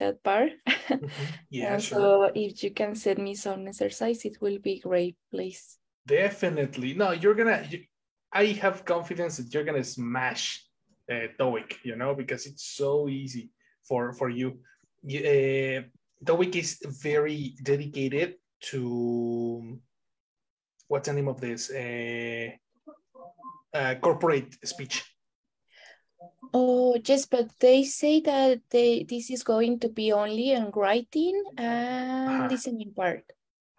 that part. Mhm. Yeah, And sure. So if you can send me some exercise, it will be great, please. Definitely. No, you're gonna. You, I have confidence that you're gonna smash uh, TOEIC. You know, because it's so easy for for you. You, Uh, TOEIC is very dedicated to what's the name of this? Uh, uh, corporate speech. Oh, yes, but they say that they this is going to be only in writing and Uh-huh. listening part.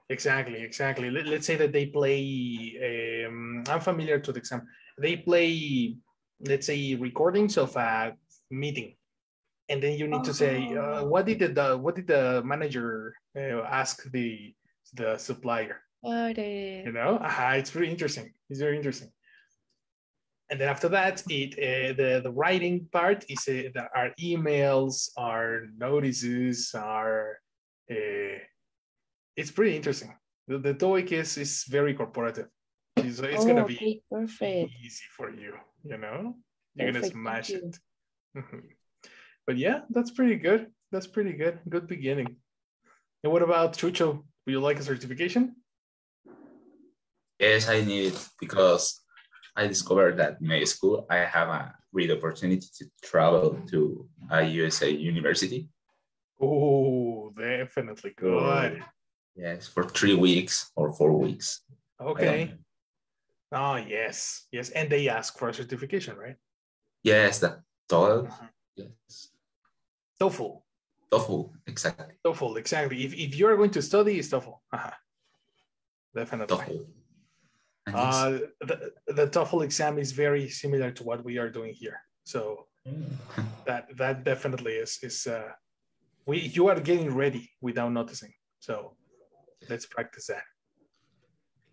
Exactly, exactly. Let, let's say that they play. Um, I'm familiar to the exam. They play, let's say, recordings of a meeting, and then you need to say, uh, what did the what did the manager uh, ask the the supplier? Got it. You know, uh, it's very interesting. It's very interesting. And then after that, it uh, the the writing part is uh, there are emails, are notices, are. Uh, it's pretty interesting. The, the TOEIC is is very corporative. It's, it's Oh, gonna be okay, perfect. easy for you. You know, you're gonna smash you. it. Mhm. But yeah, that's pretty good. That's pretty good. Good beginning. And what about Chucho? Would you like a certification? Yes, I need it because I discovered that in my school I have a great opportunity to travel to a USA university. Oh, definitely good. Yes, for three weeks or four weeks. Okay. Oh yes, yes, and they ask for a certification, right? Yes, the TOEFL. Yes, TOEFL, TOEFL, exactly. TOEFL, exactly. If, if you're going to study, it's TOEFL. Uh-huh. Definitely. TOEFL. Uh, the, the TOEFL exam is very similar to what we are doing here. So that that definitely is is uh, we you are getting ready without noticing. So let's practice that.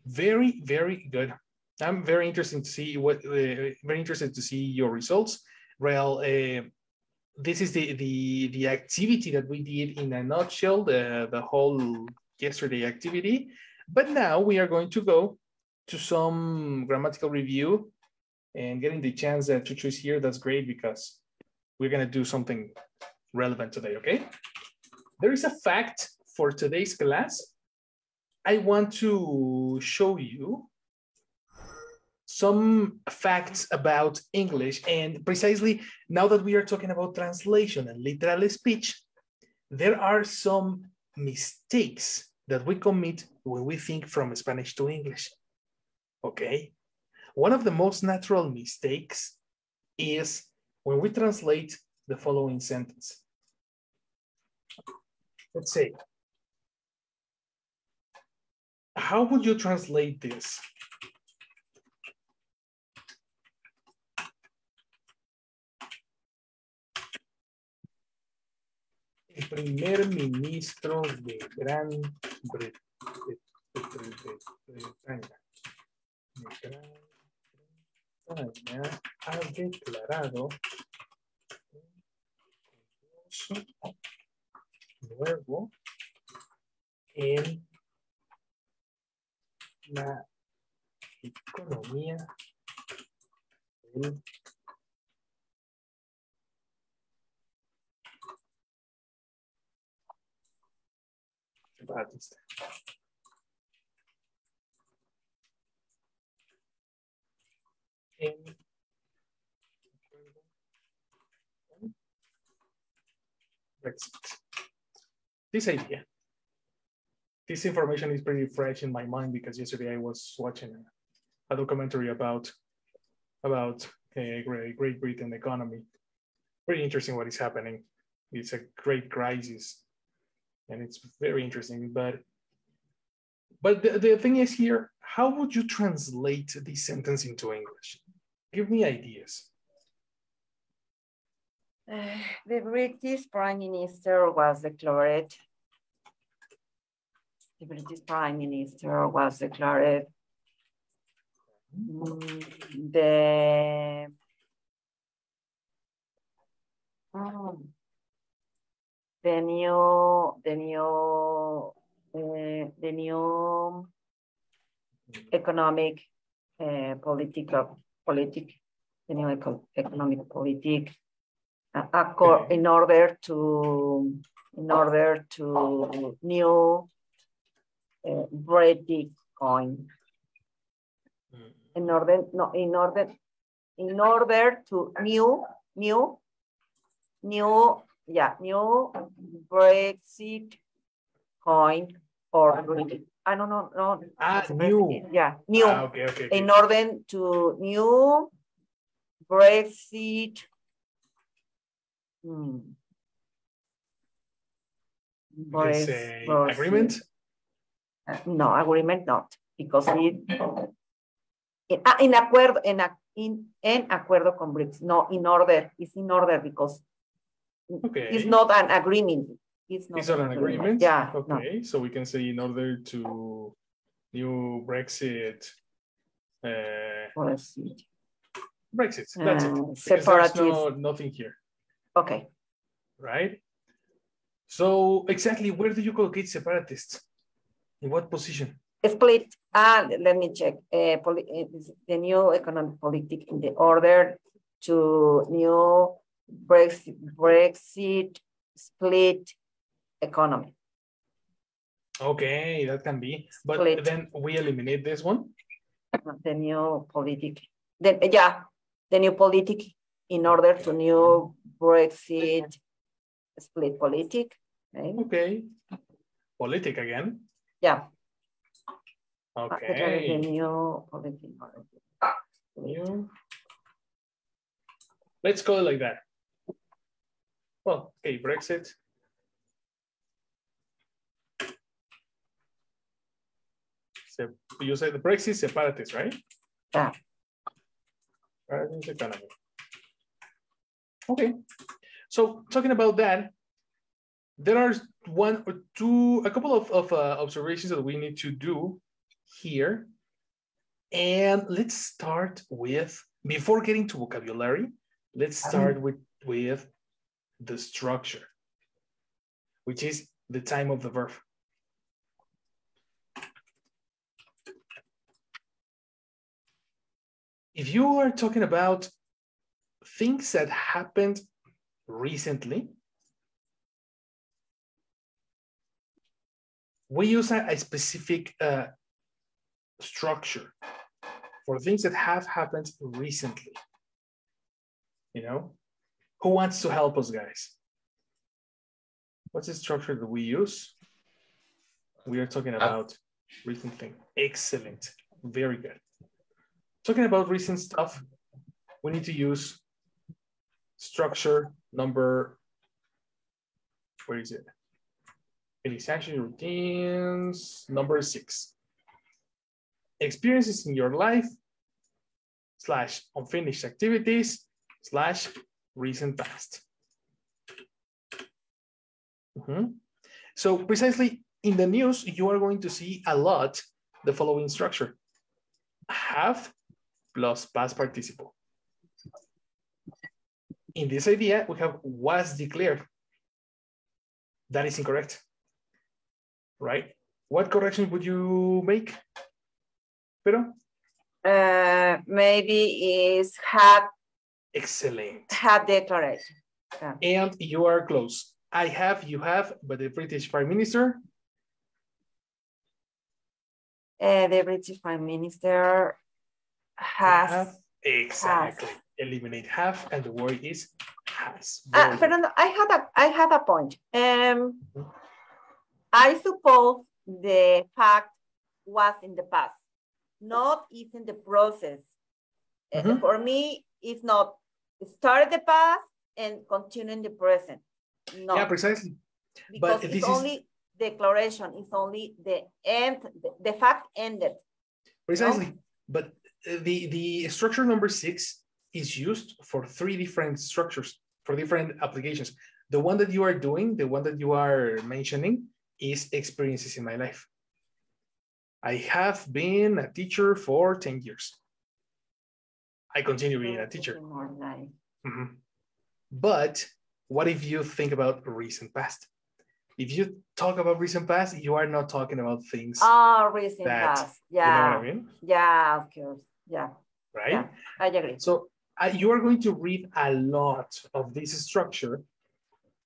Very very good. I'm very interested to see what uh, very interested to see your results. Well, uh, this is the the the activity that we did in a nutshell. The the whole yesterday activity. But now we are going to go to some grammatical review and getting the chance that Chucho is here. That's great because we're going to do something relevant today, okay? There is a fact for today's class. I want to show you some facts about English and precisely now that we are talking about translation and literal speech, there are some mistakes that we commit when we think from Spanish to English. Okay? One of the most natural mistakes is when we translate the following sentence. Let's say, how would you translate this? El primer ministro de Gran Bretaña. Ha declarado nuevo en la economía. En Brexit. This idea. This information is pretty fresh in my mind because yesterday I was watching a, a documentary about about uh, Great, Great Britain economy. Pretty interesting what is happening. It's a great crisis, and it's very interesting. But but the, the thing is here, how would you translate this sentence into English? Give me ideas. Uh, the British Prime Minister was declared. The British Prime Minister was declared mm, the um, the new the new uh, the new economic uh, political politic the economic politic uh, in order to in order to new uh, British coin. Mm. In order, no, in order, in order to new, new, new, yeah, new Brexit coin or I don't know, no. Ah, it's new. Yeah, new. Ah, okay, okay. okay. in order to new Brexit. Hmm. Brexit. agreement. Uh, No, agreement not, because it, in, ah, in acuerdo, in, a- in, en acuerdo con BRICS, no, in order, it's in order because Okay. it's not an agreement. It's not. An agreement? Yeah, no, Okay, so we can say in order to new Brexit, uh, Brexit. Brexit, that's it. Uh, Because there's no, nothing here, Okay, right? So exactly where do you collocate separatists? In what position? split, and let me check, uh, uh, the new economic politic in the order to new Brexit, Brexit split economy. Okay, that can be, but Split. then we eliminate this one. the new politic, then, yeah, the new politic in order to new Brexit split politic, right? Okay. Politic again. Yeah. uh, The Okay. new politic. New. Let's call it like that. Well, okay, Brexit. You say the Brexit separatist, right? Yeah. Economy. Okay, so talking about that, there are one or two, a couple of, of uh, observations that we need to do here. And let's start with, before getting to vocabulary, let's start with, with the structure, which is the time of the verb. You are talking about things that happened recently, we use a, a specific uh, structure for things that have happened recently. You know, who wants to help us, guys? What's the structure that we use? We are talking about recent thing. Excellent. Very good. Talking about recent stuff, we need to use structure number, where is it? It is actually routines number six. Experiences in your life slash unfinished activities slash recent past. Mhm. So precisely in the news, you are going to see a lot the following structure. Have plus past participle. In this idea, we have was declared. That is incorrect, right? What correction would you make, Pero? Uh, maybe is had, Excellent. had declaration. And you are close. I have, you have, but the British Prime Minister, Uh, the British Prime Minister has. have. Exactly. Eliminate have, and the word is has. Uh, Fernando, I had a, I had a point. Um, I suppose the fact was in the past, not is in the process. Uh, Mhm. For me, it's not start the past and continue in the present. No, Yeah, precisely. because this it's is- only declaration, it's only the end, the, fact ended. Precisely. But uh, the, the structure number six is used for three different structures, for different applications. The one that you are doing, the one that you are mentioning is experiences in my life. I have been a teacher for 10 years. I continue being a teacher. Like- Mhm. But what if you think about recent past? If you talk about recent past, you are not talking about things. Oh, recent That- past, You know what yeah, I mean? yeah, of course, yeah, Right? Yeah. I agree. So uh, you are going to read a lot of this structure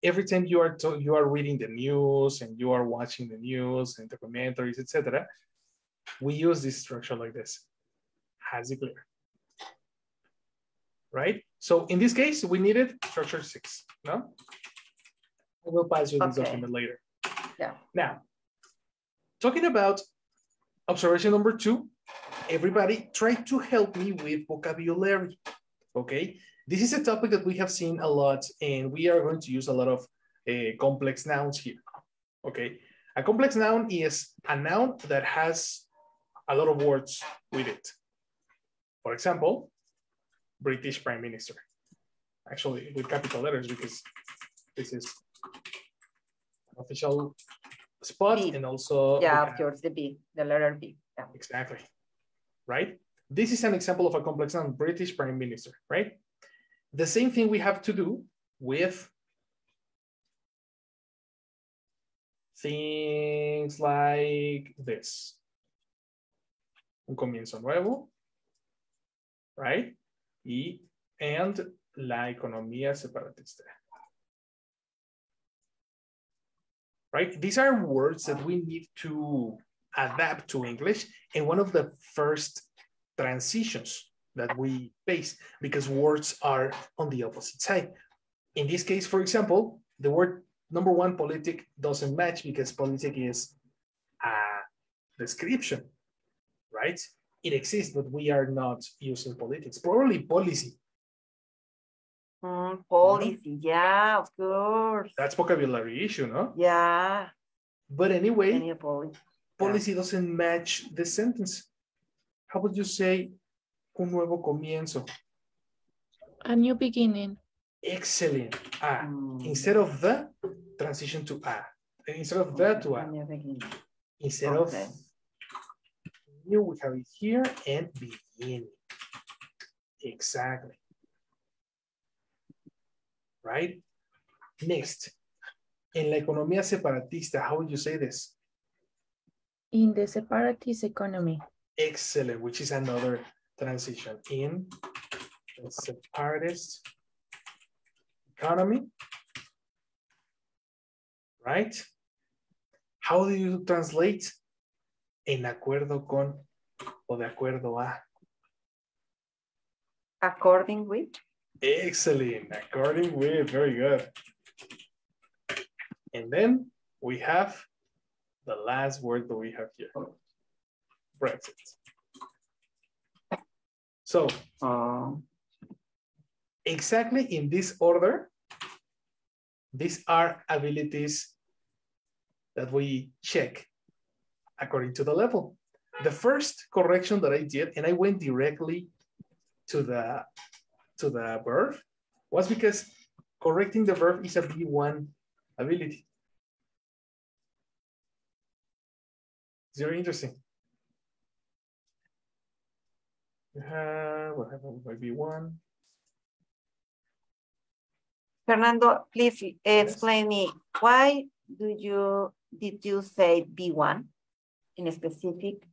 every time you are to, you are reading the news and you are watching the news and documentaries, etc., we use this structure like this. Has it clear? Right? So in this case, we needed structure six, no? I will pass you this Okay. document later. Yeah. Now, talking about observation number two, everybody try to help me with vocabulary, okay? This is a topic that we have seen a lot and we are going to use a lot of uh, complex nouns here, okay? A complex noun is a noun that has a lot of words with it. For example, British Prime Minister. Actually, with capital letters because this is official spot B. and also Yeah, of course, the B, the letter B. Yeah. Exactly. Right? This is an example of a complex noun, British Prime Minister, right? The same thing we have to do with things like this. Un comienzo nuevo, right? Y, and la economía separatista. Right? These are words that we need to adapt to English and one of the first transitions that we face because words are on the opposite side. In this case, for example, the word number one, politic, doesn't match because politic is a description, right? It exists, but we are not using politics. Probably policy. Mm, policy, yeah, of course. That's vocabulary issue, no? Yeah, But anyway, any policy. policy doesn't match the sentence. How would you say un nuevo comienzo? A new beginning. Excellent. Ah, Mm. instead of the, transition to a. Instead of the to a. New beginning. Instead Okay. of new, we have it here and beginning. Exactly. Right? Next. En la economía separatista, how would you say this? In the separatist economy. Excellent, which is another transition in the separatist economy. Right? How do you translate en acuerdo con o de acuerdo a? According with, Excellent, according with, very good. And then we have the last word that we have here, Brexit. So um, exactly in this order, these are abilities that we check according to the level. The first correction that I did, and I went directly to the to the verb, was because correcting the verb is a B1 ability. It's very interesting. We have what happened by B1. Fernando, please explain me, why do you, did you say B1 in a specific?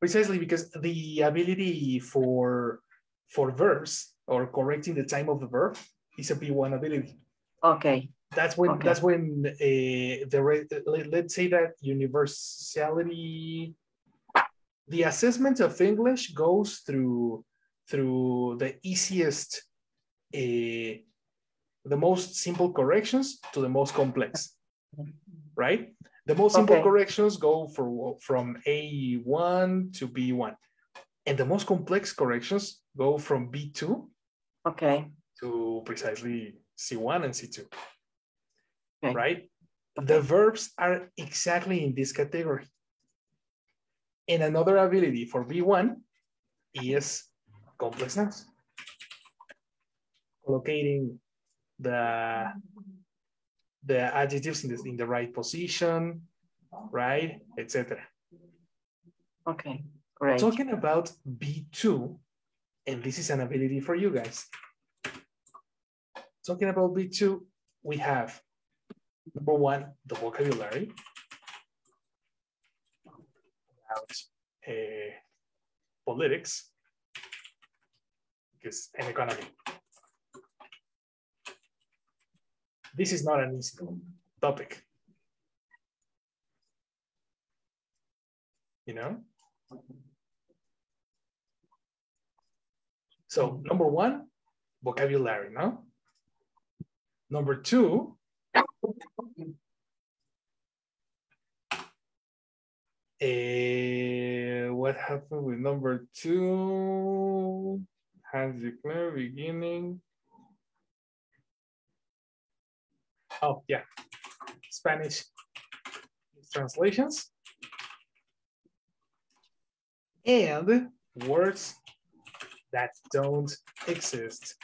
Precisely because the ability for for verbs or correcting the time of the verb is a B1 ability. Okay, That's when Okay. that's when uh, the let, let's say that universality the assessment of English goes through through the easiest uh, the most simple corrections to the most complex right the most simple Okay. corrections go for, from A1 to B1 and the most complex corrections go from B2 okay, to precisely C1 and C2. Okay. Right? The verbs are exactly in this category. And another ability for B1 is complex nouns. Locating the, the adjectives in the, in the right position, right? Etc. okay, great. Talking about B2, and this is an ability for you guys. Talking about B2, we have number one, the vocabulary. About uh, politics, because an economy. this is not an easy topic. You know? So number one, vocabulary, no? Number two, uh, what happened with number two? Has declared beginning. Oh, yeah. Spanish translations. And words that don't exist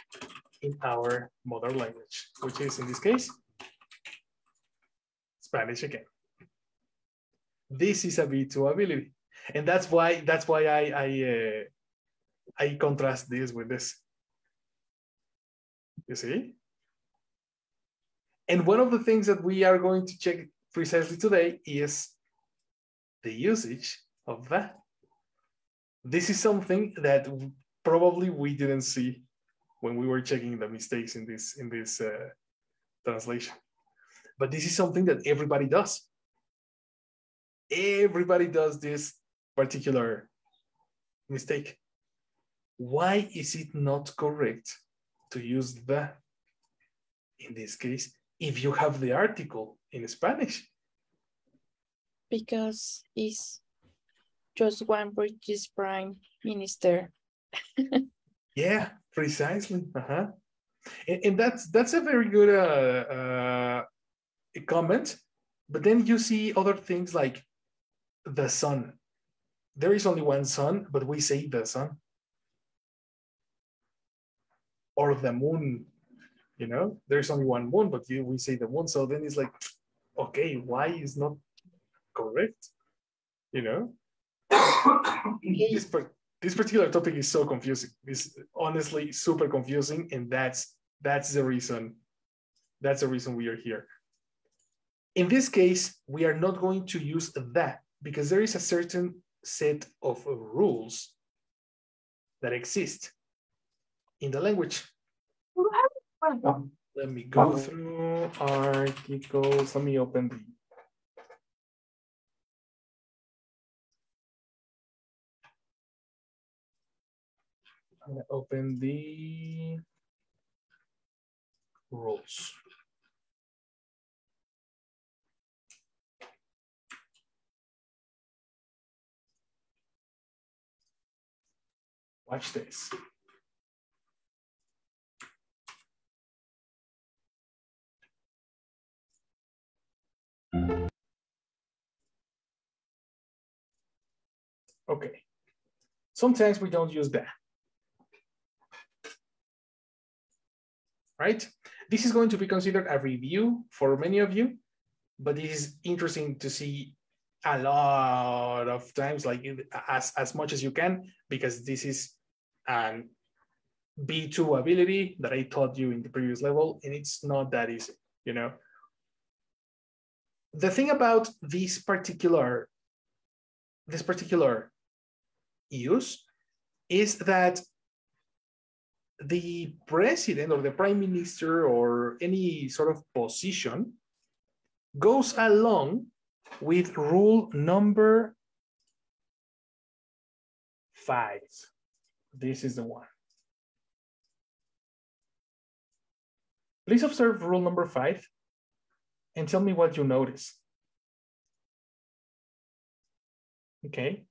in our mother language, which is in this case, Spanish again. This is a B2 ability. And that's why that's why I I uh, I contrast this with this. You see? And one of the things that we are going to check precisely today is the usage of that. This is something that probably we didn't see when we were checking the mistakes in this in this uh, translation. But this is something that everybody does. Everybody does this particular mistake. Why is it not correct to use the in this case if you have the article in Spanish? Because it's just one British prime minister. yeah, precisely. Uh-huh. And, and, that's that's a very good uh, uh, comment. But then you see other things like the sun. There is only one sun, but we say the sun. Or the moon, you know, there's only one moon, but you, we say the moon. So then it's like, okay, why is not correct? You know? this, this particular topic is so confusing. It's honestly super confusing, and that's that's the reason. That's the reason we are here. In this case, we are not going to use that because there is a certain set of rules that exist in the language. Let me go through articles. Let me open the I'm gonna open the rules. Watch this. Okay. Sometimes we don't use that. Right? This is going to be considered a review for many of you, but it is interesting to see a lot of times, like as, as much as you can, because this is an B2 ability that I taught you in the previous level, and it's not that easy, you know? The thing about this particular, this particular use is that the president or the prime minister or any sort of position goes along with rule number five. This is the one. Please observe rule number five and tell me what you notice. Okay.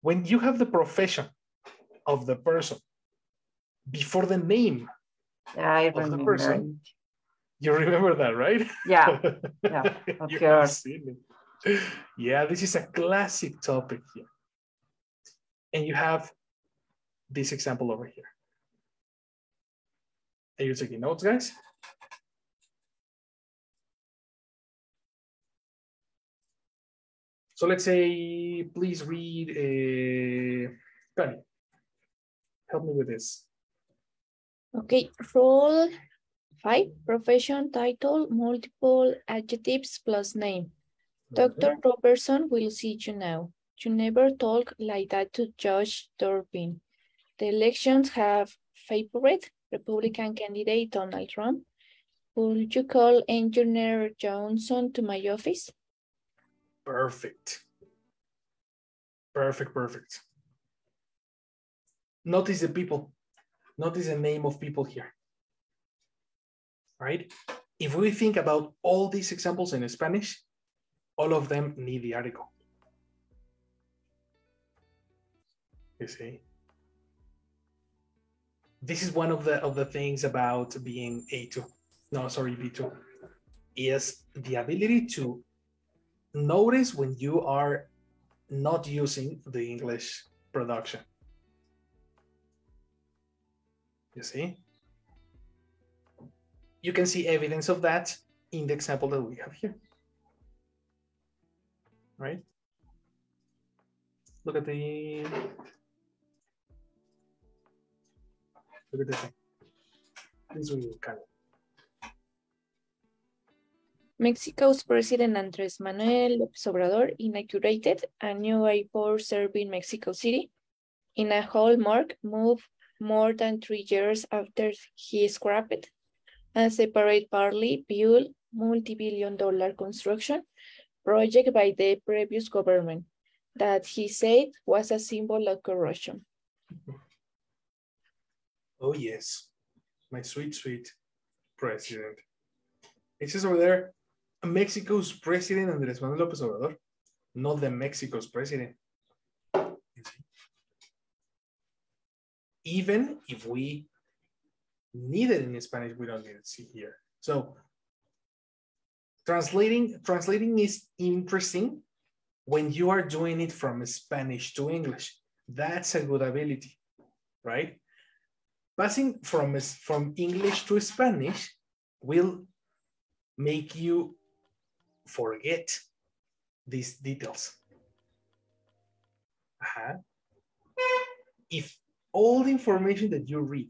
When you have the profession of the person before the name I of remember. the person. You remember that, right? Yeah, yeah, of You course. seen it. Yeah, this is a classic topic here. And you have this example over here. Are you taking notes, guys? So let's say, please read, uh, Connie, help me with this. Okay, rule five, profession, title, multiple adjectives plus name. Dr. Robertson will see you now. You never talk like that to Judge Durbin. The elections have favored Republican candidate Donald Trump. Would you call Engineer Johnson to my office? Perfect. Perfect, perfect. Notice the people. Notice the name of people here. Right? If we think about all these examples in Spanish, all of them need the article. You see? This is one of the of the things about being A2. No, sorry, B2. Is the ability to notice when you are not using the English production. You see? You can see evidence of that in the example that we have here. Right? Look at the look at the thing. This will kind Mexico's President Andres Manuel López Obrador inaugurated a new airport serving Mexico City in a hallmark move more than three years after he scrapped a separate partly built multi-billion dollar construction project by the previous government that he said was a symbol of corruption. Oh yes, my sweet, sweet president. It says over there, Mexico's president Andrés Manuel López Obrador, not the Mexico's president. Even if we need it in Spanish, we don't need it here. So translating translating is interesting when you are doing it from Spanish to English. That's a good ability, right? Passing from from English to Spanish will make you forget these details. Uh -huh. If all the information that you read,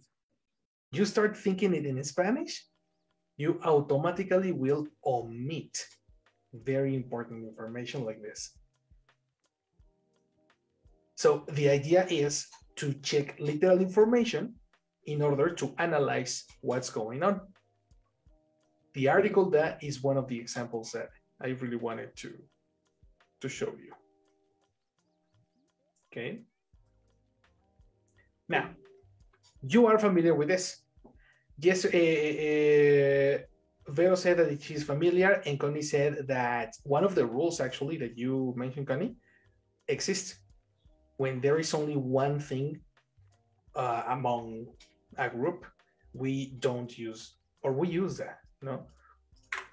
you start thinking it in Spanish, you automatically will omit very important information like this. So the idea is to check literal information in order to analyze what's going on. The article that is one of the examples that I really wanted to, to show you. Okay. Now, you are familiar with this. Yes, uh, uh, Vero said that she's familiar, and Connie said that one of the rules actually that you mentioned, Connie, exists when there is only one thing uh, among a group, we don't use, or we use that, no?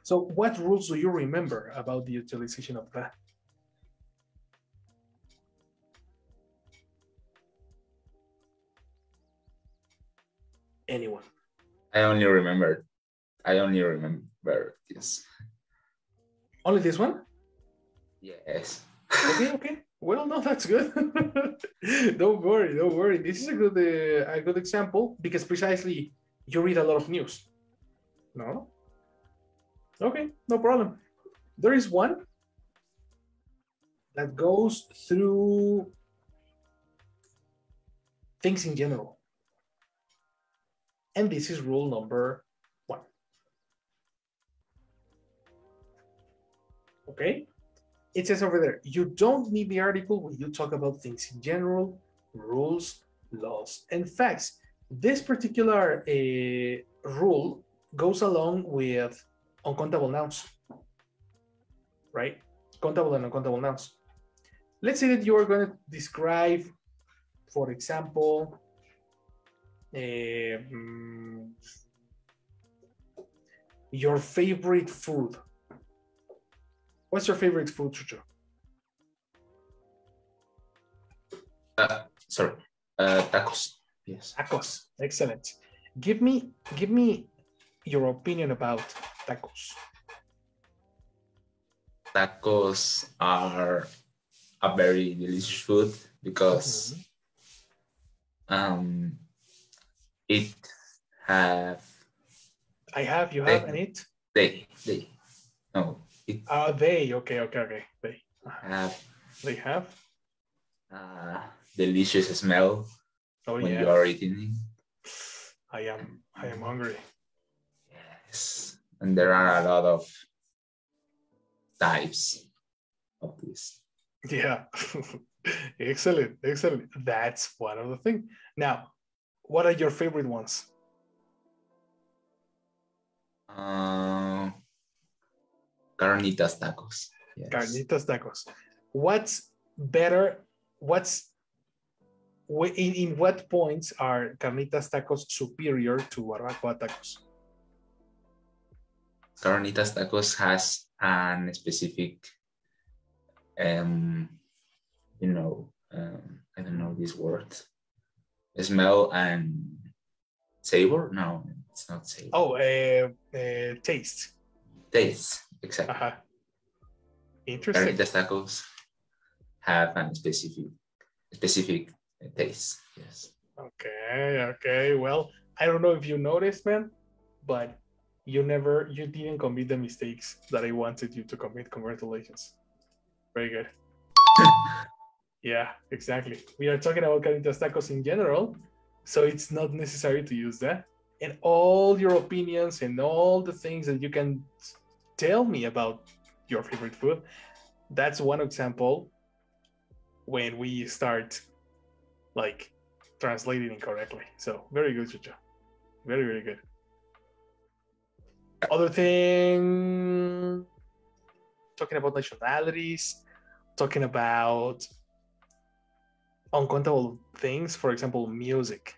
So what rules do you remember about the utilization of that? Anyone? I only remember, I only remember this. Only this one? Yes. okay, okay. Well, no, that's good. don't worry, don't worry. This is a good, uh, a good example because precisely you read a lot of news. No, Okay, no problem. There is one that goes through things in general. And this is rule number one. Okay? It says over there, you don't need the article when you talk about things in general, rules, laws, and facts. This particular uh, rule goes along with uncountable nouns, right? Countable and uncountable nouns. Let's say that you are going to describe, for example, um, your favorite food. What's your favorite food, Chucho? Uh, sorry, uh, tacos. Yes. Tacos. Excellent. Give me, give me your opinion about tacos? Tacos are a very delicious food because mm-hmm. um, it have. I have. You have, and it. They. They. No. It. Uh, they. Okay. Okay. Okay. They have. They have. Uh, delicious smell oh, when you are eating. I am. I am hungry. Yes. and there are a lot of types of this. Yeah. excellent. Excellent. That's one of the things. Now, what are your favorite ones? Uh, carnitas tacos. Yes. Carnitas tacos. What's better? What's in, in what points are carnitas tacos superior to barbacoa tacos? Carnitas tacos has an specific, um, you know, um, I don't know this word, smell and savor. No, it's not savor. Oh, uh, uh, taste. taste. Exactly. Uh-huh. Interesting. Carnitas tacos have a specific, specific taste. Yes. Okay, okay. Well, I don't know if you noticed, man, but you never, you didn't commit the mistakes that I wanted you to commit. Congratulations. Very good. yeah, exactly. We are talking about carnitas tacos in general, so it's not necessary to use that. And all your opinions and all the things that you can tell me about your favorite food, that's one example when we start like translating incorrectly. So very good, Chucho. Very, very good. Other thing, talking about nationalities, talking about uncountable things, for example, music.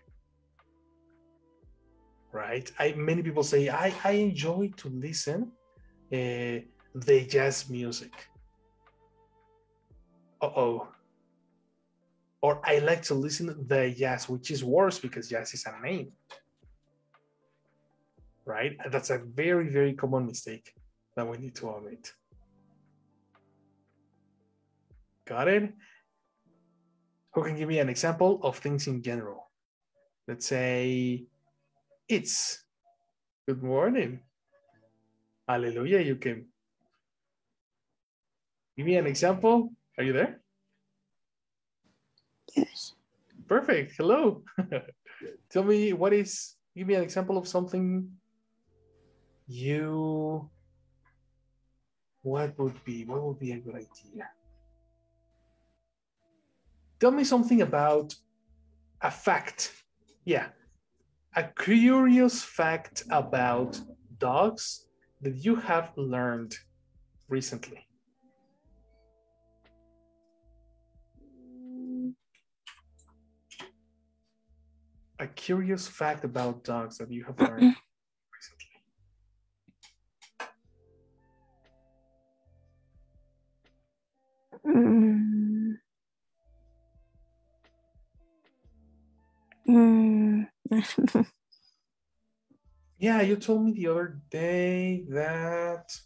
Right? I many people say I, I enjoy to listen uh, the jazz music. Uh-oh or I like to listen the jazz, which is worse because jazz is a name. Right? That's a very, very common mistake that we need to omit. Got it? Who can give me an example of things in general? Let's say it's good morning. Hallelujah, you can. Give me an example. Are you there? Yes. Perfect. Hello. Tell me what is, give me an example of something you, what would be, what would be a good idea? Tell me something about a fact. Yeah. A curious fact about dogs that you have learned recently. a curious fact about dogs that you have learned Yeah, you told me the other day that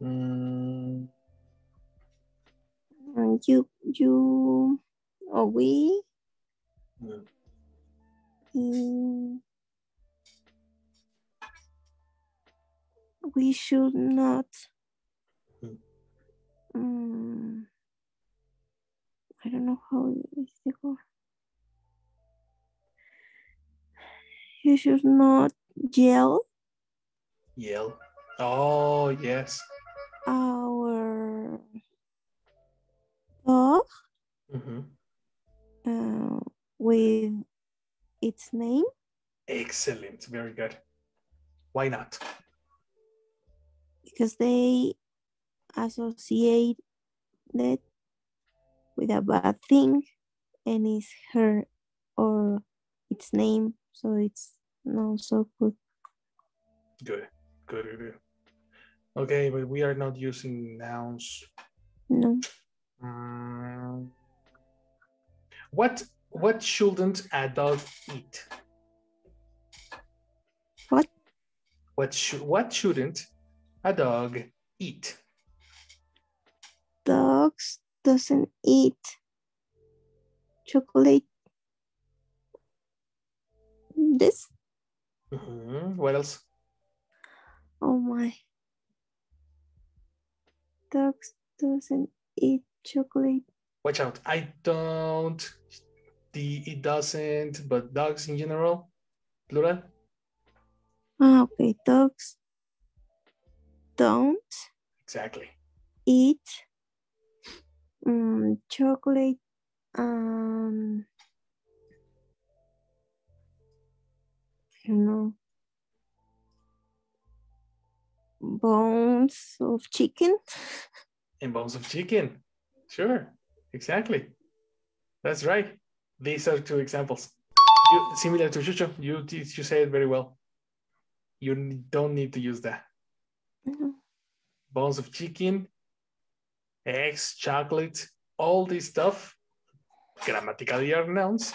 mm, you you or we? Mm, mm, we should not. Mm, I don't know how how is You should not yell yell. Oh, yes. our dog Mhm. uh, with its name Excellent. Very good. Why not? because they associate that with a bad thing and it's her or its name so it's not so good Good. Good. Good. Okay, but we are not using nouns. no Mm. What what shouldn't a dog eat? What? What should what shouldn't a dog eat? dogs doesn't eat chocolate this Mhm. What else? oh my dogs doesn't eat chocolate Watch out. I don't the it doesn't, but dogs in general, plural. ah okay dogs don't Exactly. eat mm, chocolate um Know bones of chicken And bones of chicken. Sure. Exactly. That's right. These are two examples. You, similar to Chucho, you you say it very well. You don't need to use that. Mhm. Bones of chicken, eggs, chocolate, all this stuff, grammatically are nouns,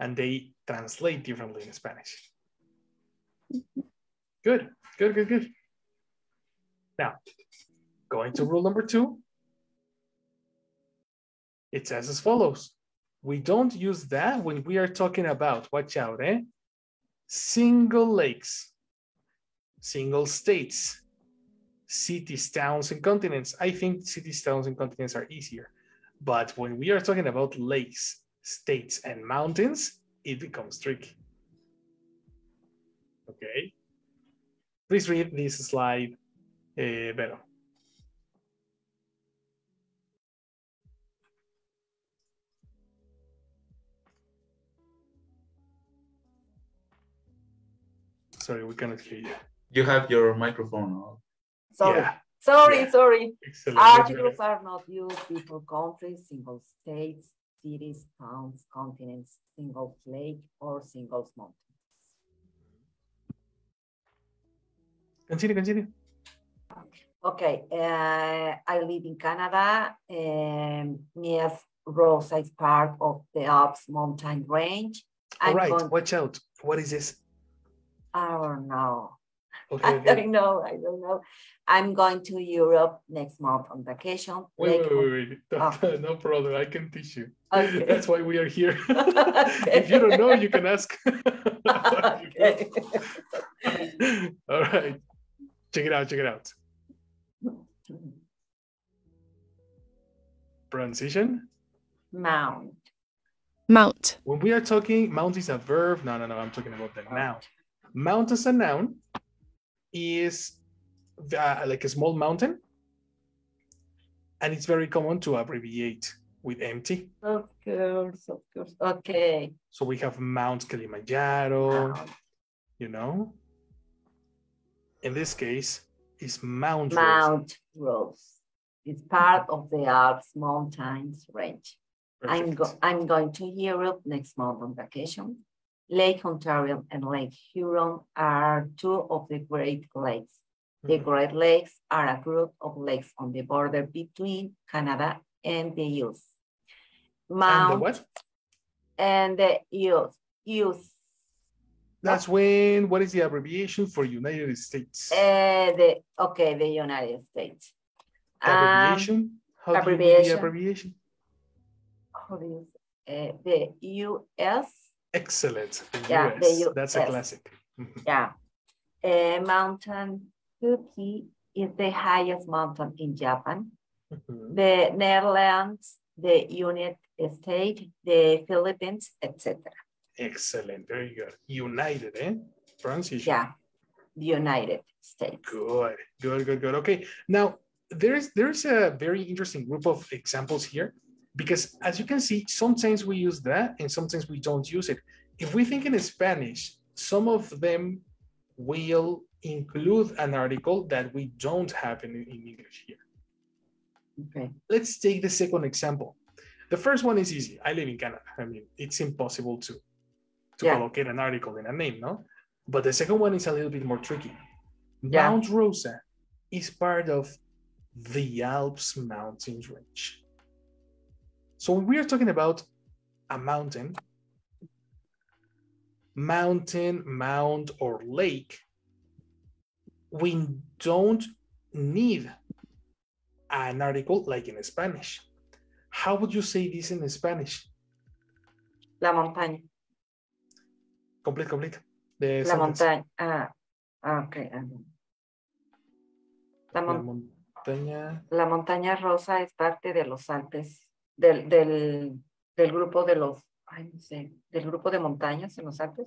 and they translate differently in Spanish. Good, good, good, good. Now, going to rule number two. It says as follows. We don't use that when we are talking about, watch out, eh? Single lakes, single states, cities, towns, and continents. I think cities, towns, and continents are easier. But when we are talking about lakes, states, and mountains, it becomes tricky. Okay. Please read this slide, uh, Vero. Sorry, we cannot hear you. You have your microphone on. Sorry, Yeah, sorry, Yeah. sorry. excellent. That's very- Articles are not used before countries, single states, cities, towns, continents, single lake, or single mountain. Continue, continue. Okay, uh, I live in Canada. Um, Rosa is part of the Alps mountain range. All I'm right, going- watch out. What is this? I don't know. Okay, I don't know. I don't know. I'm going to Europe next month on vacation. Wait, wait, wait, wait. Oh. No problem. I can teach you. Okay. That's why we are here. if you don't know, you can ask. Okay. All right. Check it out. Check it out. Pronunciation. Mount. Mount. When we are talking, mount is a verb. No, no, no. I'm talking about the noun. Mount as a noun is uh, like a small mountain, and it's very common to abbreviate with empty. Of course, of course. Okay. So we have Mount Kilimanjaro, Mount. you know. In this case, is Mount. Rose. Mount Rose. It's part of the Alps mountains range. I'm, go- I'm going to Europe next month on vacation. Lake Ontario and Lake Huron are two of the Great Lakes. The Mhm. Great Lakes are a group of lakes on the border between Canada and the US. And the Mount what? and the US. US. That's when. What is the abbreviation for United States? Uh, the okay, the United States. Um, abbreviation. Do you the abbreviation. abbreviation? how do you uh, the US? Excellent. The Yeah, the US. That's a classic. Mhm. Yeah. Uh, mountain Fuji is the highest mountain in Japan. Mhm. The Netherlands, the United States, the Philippines, etc. Excellent. Very good. United, eh? Pronunciation. Yeah, the United States. Good, good, good, good. Okay, now there's there's a very interesting group of examples here because as you can see, sometimes we use that and sometimes we don't use it. If we think in Spanish, some of them will include an article that we don't have in, in English here. Okay. Let's take the second example. The first one is easy. I live in Canada. I mean, it's impossible to to Yeah. allocate an article in a name, no? But the second one is a little bit more tricky. Yeah. Mount Rosa is part of the Alps mountains range. So when we are talking about a mountain, mountain, mount, or lake, we don't need an article like in Spanish. How would you say this in Spanish? La montaña. Complete, complete. The La montaña. Ah, ah, okay. ah. La, La mon- montaña. la montaña rosa es parte de los Alpes, del, del, del grupo de los, ay, no sé, del grupo de montañas en los Alpes.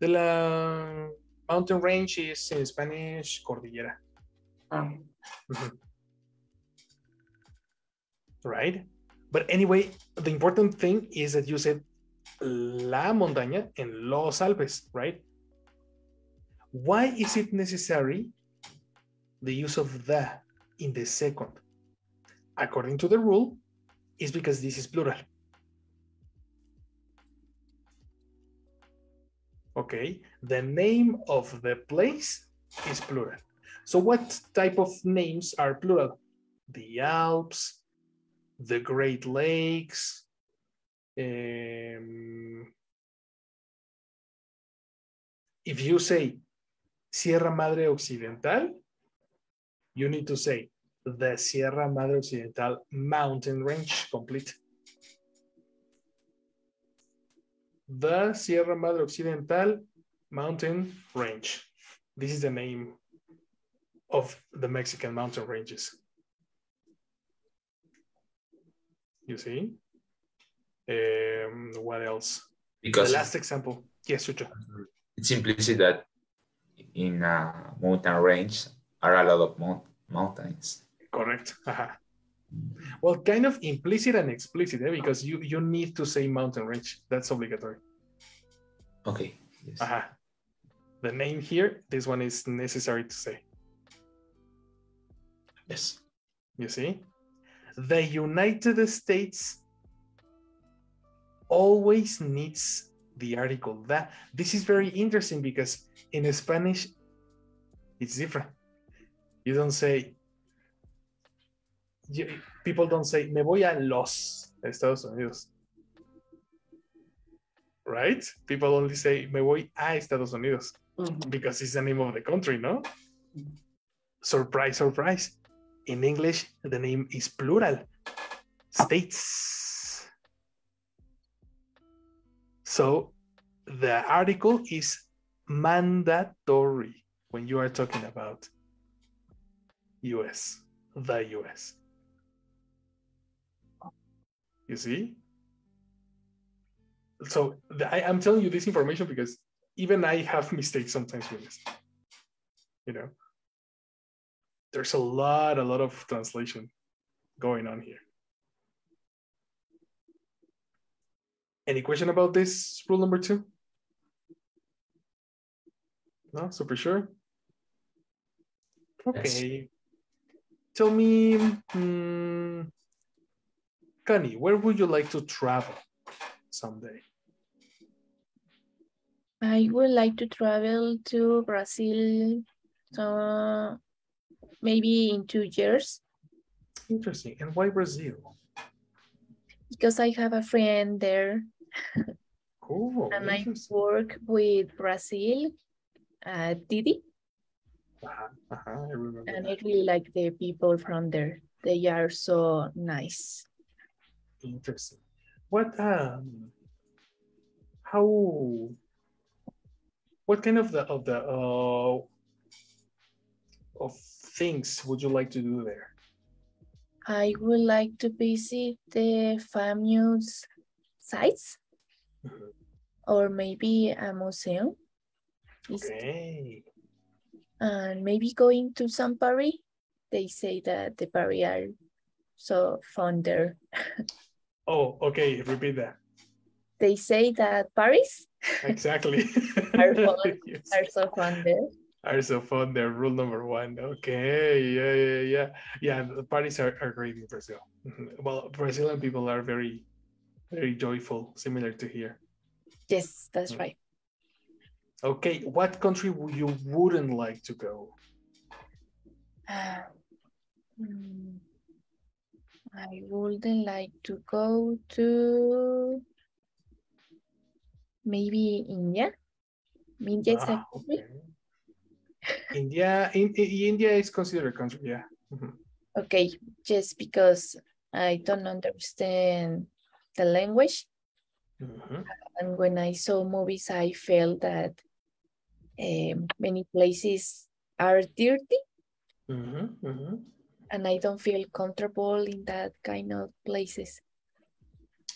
De la mountain range is in Spanish cordillera. Ah. Right? But anyway, the important thing is that you said la montaña en los Alpes, right? Why is it necessary the use of the in the second? According to the rule, is because this is plural. Okay, the name of the place is plural. So what type of names are plural? The Alps, the Great Lakes, um, if you say Sierra Madre Occidental, you need to say the Sierra Madre Occidental mountain range complete. The Sierra Madre Occidental mountain range. This is the name of the Mexican mountain ranges. You see? Um, what else? Because the last example. Yes, Chucho. it's implicit that in a mountain range are a lot of mount mountains. Correct. Well, kind of implicit and explicit, eh? because you, you need to say mountain range. That's obligatory. Okay. Yes. Ajá. The name here, this one is necessary to say. Yes. You see? The United States always needs the article that. This is very interesting because in Spanish, it's different. You don't say, you- people don't say, me voy a los Estados Unidos. Right? People only say, me voy a Estados Unidos Mhm. because it's the name of the country, no? Surprise, surprise. In English, the name is plural. States. So the article is mandatory when you are talking about US, the US. You see? So the, I, I'm telling you this information because even I have mistakes sometimes with this. You know, there's a lot, a lot of translation going on here. Any question about this rule number two? No, super sure. Okay. Tell me, Connie, where would you like to travel someday? I would like to travel to Brazil, uh, maybe in two years, Interesting. And why Brazil? because I have a friend there Cool. and I work with Brazil at Didi, Uh-huh, uh-huh, I remember. and that. I really like the people from there. They are so nice. Interesting. What um how what kind of the of the uh of things would you like to do there? I would like to visit the famous sites. Or maybe a museum. Okay. And maybe going to some Paris. They say that the Paris are so fun there. Oh, okay. Repeat that. They say that Paris Exactly. Are fun. Yes. are so fun there. Are so fun. They're rule number one. Okay. Yeah, yeah, yeah. Yeah, the parties are, are great in Brazil. Mhm. Well, Brazilian people are very, very joyful, similar to here. Yes, that's Mm. right. Okay, what country would you wouldn't like to go? Uh, mm, I wouldn't like to go to maybe India. India is a Ah, country. okay. India, in, in- India is considered a country, yeah. Mhm. Okay, just because I don't understand the language. Mhm. And when I saw movies, I felt that um, many places are dirty Mhm, mhm. and I don't feel comfortable in that kind of places.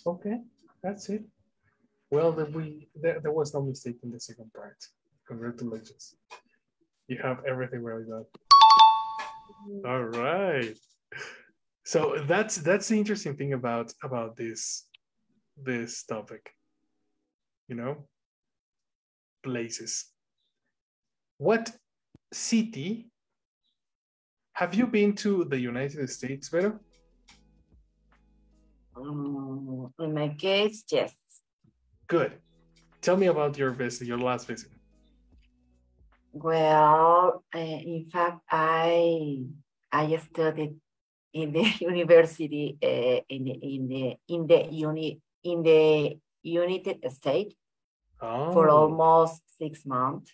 Okay, that's it. Well, then we there, there was no mistake in the second part. Congratulations. You have everything really done. All right. So that's that's the interesting thing about about this this topic. You know, places. What city have you been to the United States, Vero? Um, in my case, yes. Good. Tell me about your visit, your last visit. Well, uh, in fact, I I studied in the university uh, in the in the in the uni in the United States Oh, for almost six months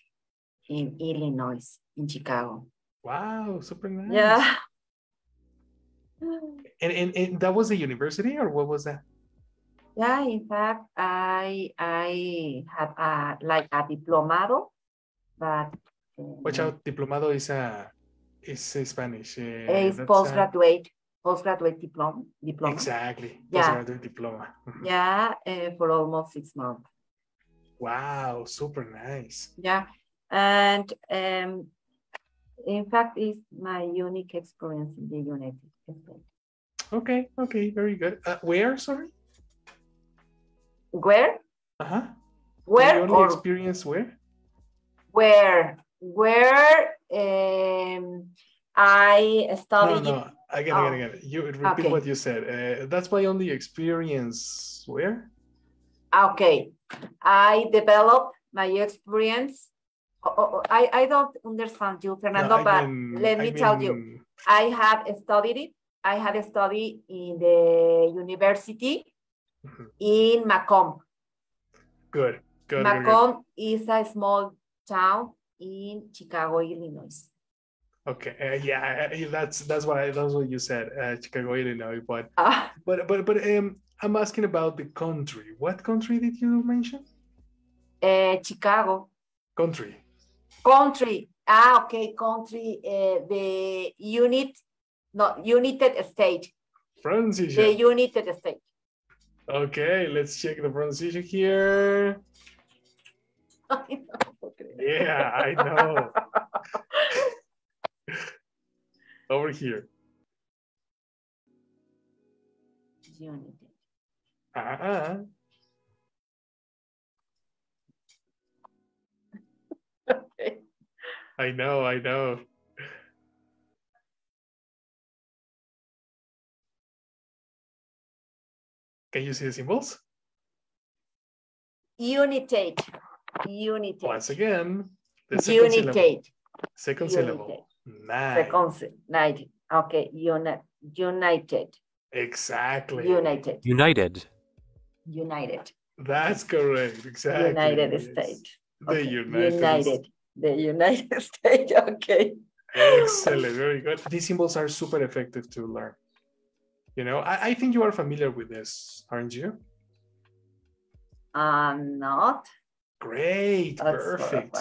in Illinois, in Chicago. wow, super nice. Yeah. And, and, and that was a university or what was that? Yeah, in fact, I I had a like a diplomado, but uh, Watch out, diplomado is a is a Spanish. Uh, it's postgraduate postgraduate diploma diploma. Exactly. Yeah. Postgraduate diploma. Mhm. Yeah, uh, for almost six months. Wow, super nice. Yeah, and um, in fact, it's my unique experience in the United States. Okay, okay, very good. Uh, where, sorry? Where? Uh-huh. Where Your only or experience where? where? Where? Um, I No, studied. no, I again, I get it. You repeat Okay. what you said. Uh, that's my only experience where? Okay, I developed my experience. Oh, oh, oh, I, I don't understand you, Fernando, I but mean- let I me tell you, I have studied it. I have studied in the university Mhm. in Macomb. Good, good, good, good. Macomb is a small town in Chicago, Illinois. Okay, uh, yeah, uh, that's that's what I, that's what you said, uh, Chicago, Illinois. But Ah, but but but um, I'm asking about the country. What country did you mention? eh, Chicago. Country. Country. Ah, okay, country. eh, the unit, not United States. The Pronunciation. United States. Okay, let's check the pronunciation here. Yeah, I know. Over here. United. Uh-uh. Okay. I know, I know. Can you see the symbols? United. United. Once again, the second syllable. Second United. syllable. Nine. Second, sy- United. Okay, uni- United. Exactly. United. United. United. That's correct. Exactly. United yes. States. The Okay, United. United. The United States. Okay. Excellent. Very good. These symbols are super effective to learn. You know, I, I think you are familiar with this, aren't you? I'm not. Great. That's sort of Perfect.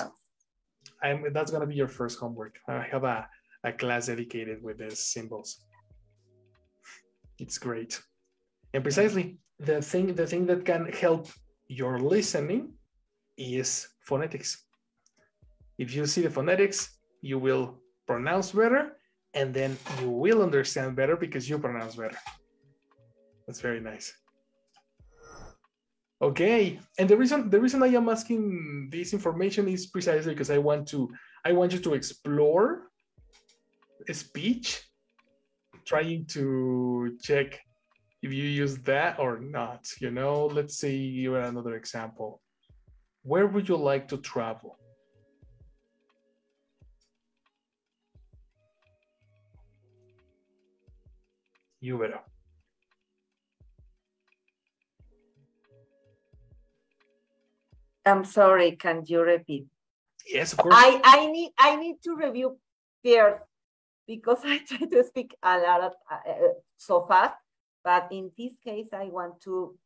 I'm, that's going to be your first homework. I have a, a class dedicated with these symbols. It's great. And precisely the thing, the thing that can help your listening is phonetics. If you see the phonetics, you will pronounce better and then you will understand better because you pronounce better. That's very nice. Okay, and the reason the reason I am asking this information is precisely because I want to I want you to explore speech, trying to check if you use that or not. You know, let's say give another example. Where would you like to travel? You I'm sorry, can you repeat? Yes, of course. I, I need I need to review first because I try to speak a lot of, uh, uh, so fast, but in this case, I want to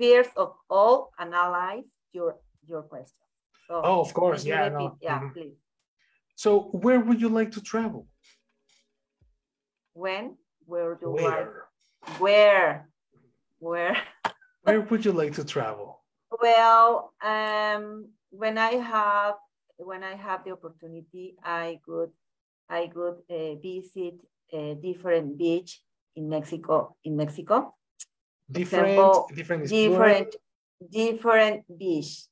first of all analyze your your question. So Oh, of course. Yeah. No. Yeah, mhm. please. So, where would you like to travel? When? Where do Where? I? Where? Where? Where would you like to travel? Well, um, when I have when I have the opportunity, I could I could uh, visit uh, different beach in Mexico. In Mexico, Different, Example, different is plural. different, different beach.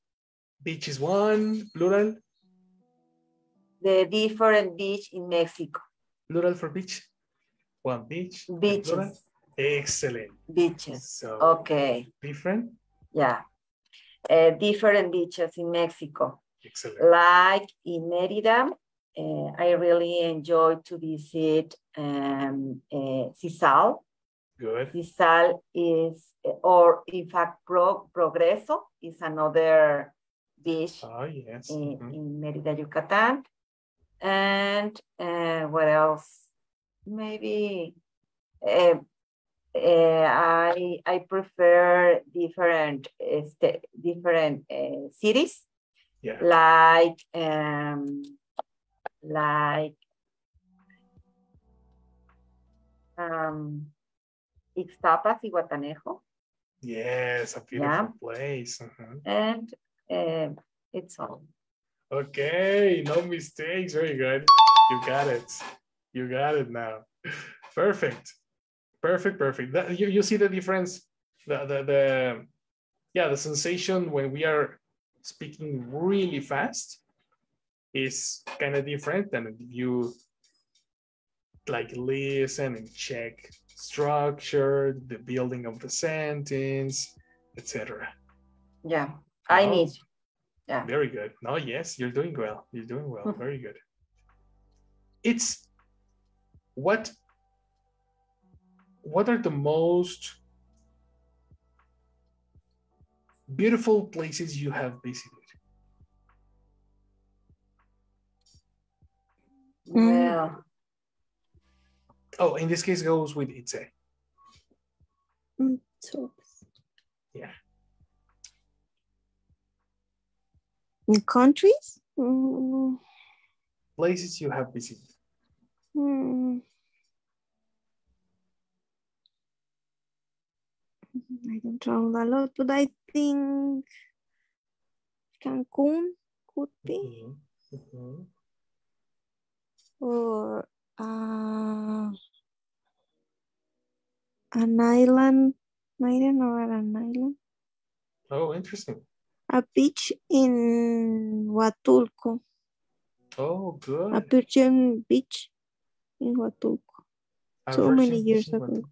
Beach is one, plural, The different beach in Mexico. plural for beach. One beach. Beaches. Excellent. beaches. So Okay, different. yeah. Uh, different beaches in Mexico. Excellent. Like in Merida, uh, I really enjoy to visit um, uh, Sisal. Good. Sisal is, or in fact, Pro, Progreso is another beach Oh, yes. in, mhm. in Merida, Yucatan. And uh, what else? Maybe uh, uh, I I prefer different uh, different uh, cities Yeah. like um like um Ixtapas y Zihuatanejo Yes, a beautiful Yeah. place. mhm. and uh, it's all. Okay, no mistakes. Very good. You got it. You got it now. Perfect. Perfect, perfect. That, you, you see the difference? The, the, the, yeah, the sensation when we are speaking really fast is kind of different than if you like listen and check structure, the building of the sentence, etc. Yeah, I Oh. need. Yeah. Very good. No, yes, you're doing well. You're doing well. Mhm. Very good. It's what what are the most beautiful places you have visited? Mm. Well, Oh, in this case goes with Itze. So. Yeah. In countries? Mm, Places you have visited. hmm. I don't travel a lot, but I think Cancun could be, Mhm, mhm. or uh, an island. I don't know where an island. Oh, interesting. A beach in Huatulco, Oh, good. a. Virgin beach in Huatulco. A so many years ago. boat.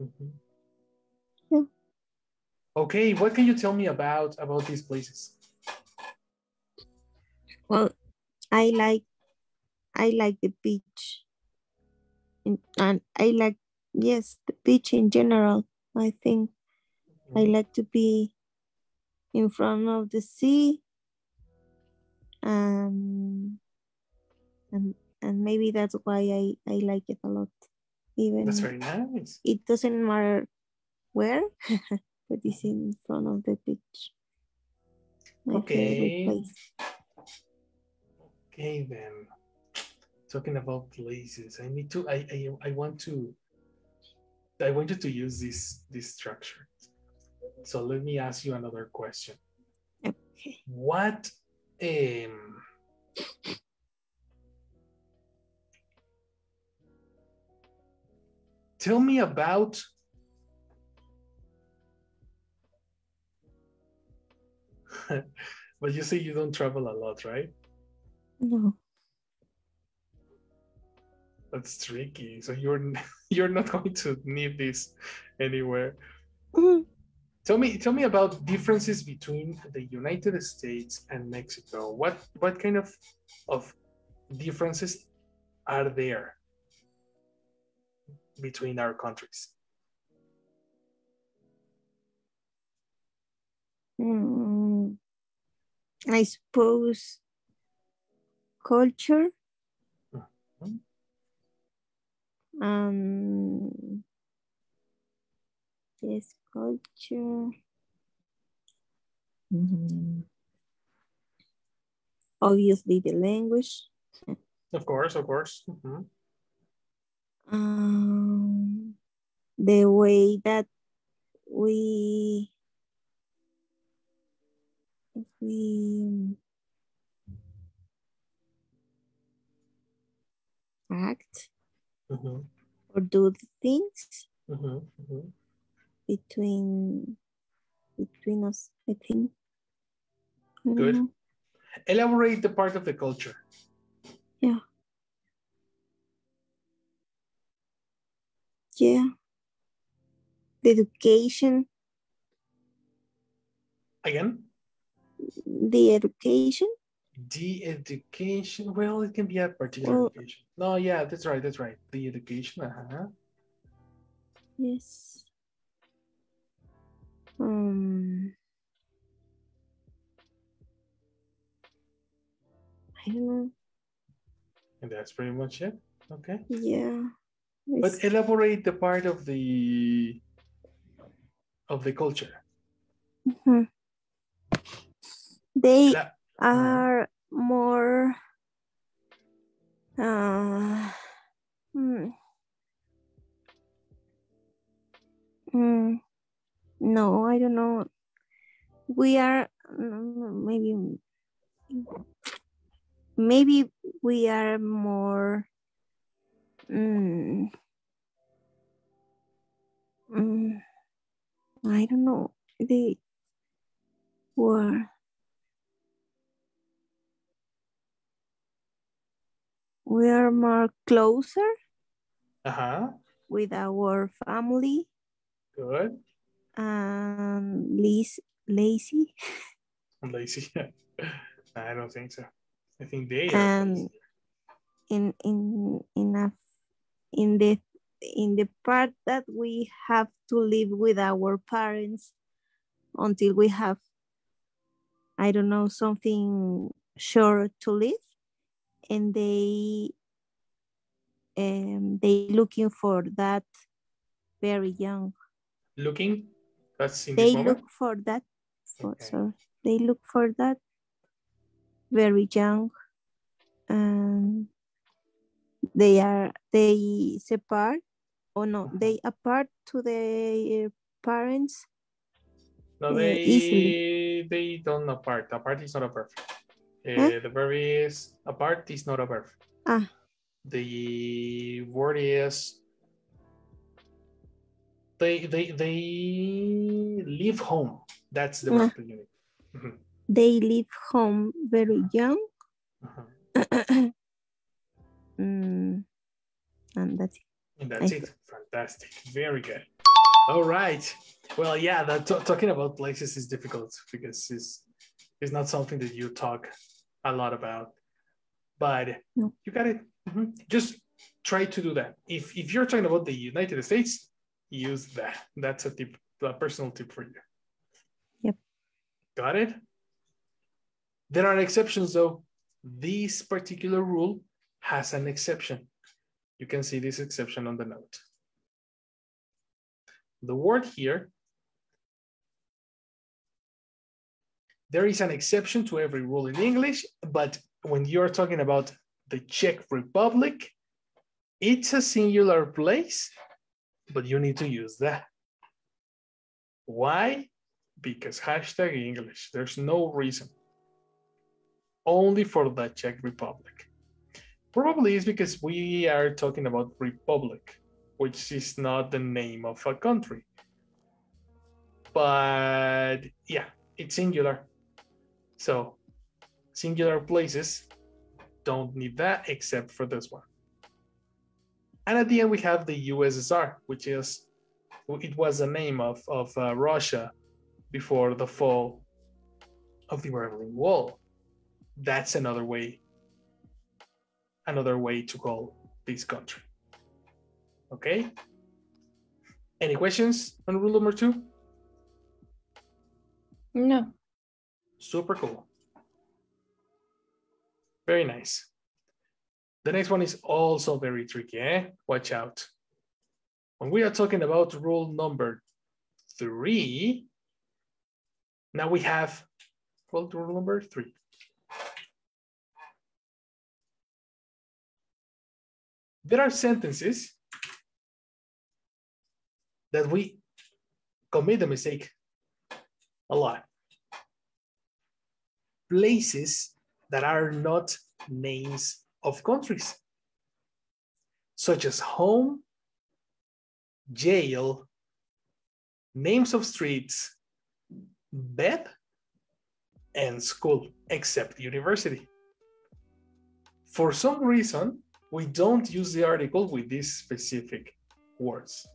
Mhm. Okay, what can you tell me about about these places? Well, I like I like the beach. And I like yes, the beach in general. I think I like to be in front of the sea. Um and and maybe that's why I, I like it a lot. Even That's very nice. it doesn't matter where, but it's in front of the beach. My Okay. Okay, then. Talking about places, I need to. I I, I want to. I want you to use this this structure. So let me ask you another question. Okay. What um tell me about but you say you don't travel a lot, right? No. That's tricky. So you're you're not going to need this anywhere. Mhm. Tell me tell me about differences between the United States and Mexico. What what kind of of differences are there between our countries? Mm, I suppose culture. Mhm. Um, yes, culture. Mm, Obviously, the language. Of course, of course. Mhm. Um, the way that we we act Mhm, or do the things mhm, mhm. between between us, I think. I Good. know. Elaborate the part of the culture. Yeah. Yeah. The education, Again, the education. the education. Well, it can be a particular Well- education. No, yeah, that's right. That's right. The education. Uh-huh. Yes. Um. I don't know. And that's pretty much it. Okay. Yeah. But elaborate the part of the of the culture. Mhm. They are more uh, hmm. Hmm. no i don't know we are mm, maybe maybe we are more mm, mm, i don't know they were we are more closer Uh-huh. with our family Good. and lazy I'm lazy. I don't think so. I think they are. and in in in a in the in the part that we have to live with our parents until we have i don't know something sure to live and they um they looking for that very young looking. That's in they look for that for Okay. sorry they look for that very young and they are they separate or no Uh-huh. they apart to their parents No, uh, they they don't apart. Apart is not a verb. Uh, Huh? The verb is apart is not a verb. ah The word is they they they leave home. That's the verb that you need. Mhm, they leave home very young mhm. Mm, and that's it. And that's I- it. Fantastic. Very good. All right. Well, yeah, that talking about places is difficult because it's it's not something that you talk a lot about. But No. you got it. Mhm. Just try to do that. If if you're talking about the United States, use that. That's a tip, a personal tip for you. Yep. Got it. There are exceptions though. This particular rule has an exception. You can see this exception on the note. The word here, there is an exception to every rule in English, but when you're talking about the Czech Republic, it's a singular place, but you need to use that. Why? Because hashtag English. There's no reason. Only for the Czech Republic. Probably is because we are talking about republic, which is not the name of a country. But yeah, it's singular. So singular places don't need that except for this one. And at the end, we have the USSR, which is, it was the name of, of uh, Russia before the fall of the Berlin Wall. That's another way another way to call this country. Okay? Any questions on rule number two? No. Super cool. Very nice. The next one is also very tricky, eh? Watch out. When we are talking about rule number three, now we have, well, rule number three. there are sentences that we commit a mistake a lot. Places that are not names of countries. such as home, jail, names of streets, bed, and school, except university. For some reason, we don't use the article with these specific words.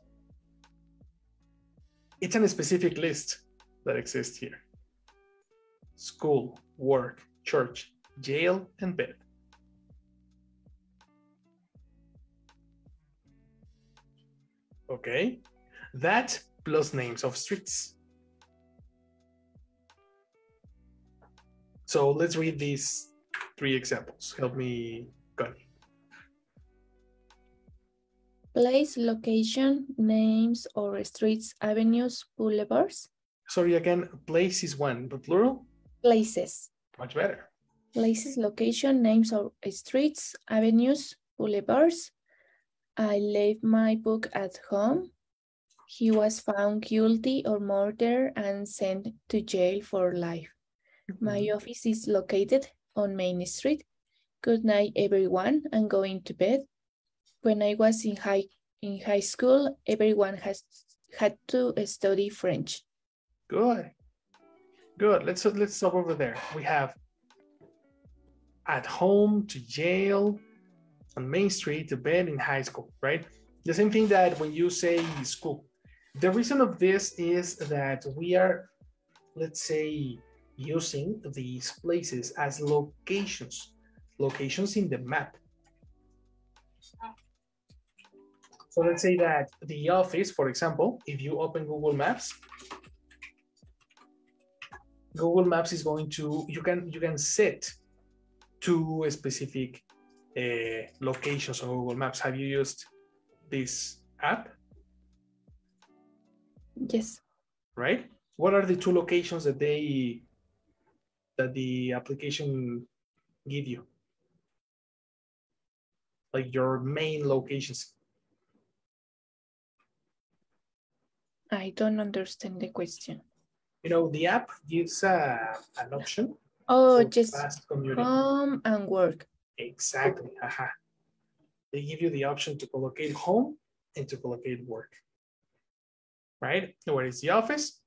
It's a specific list that exists here. School, work, church, jail, and bed. Okay, that plus names of streets. So let's read these three examples. Help me, Connie. Place, location, names or streets, avenues, boulevards. Sorry, again, place is one, but plural? Places. Much better. Places, location, names of streets, avenues, boulevards. I left my book at home. He was found guilty of murder and sent to jail for life. My Mhm. office is located on Main Street. Good night, everyone. I'm going to bed. When I was in high in high school, everyone has had to study French. Good. Good. Let's let's stop over there. We have at home to jail, on Main Street to bed in high school, right? The same thing that when you say school. The reason of this is that we are, let's say, using these places as locations, locations in the map. So let's say that the office, for example, if you open Google Maps, Google Maps is going to you can you can set two specific uh, locations on Google Maps. Have you used this app? Yes. Right? What are the two locations that they that the application give you? Like your main locations. I don't understand the question. You know, the app gives uh, an option Oh, just fast commuting. home and work. Exactly. Haha. They give you the option to collocate home and to collocate work. Right? Where is the office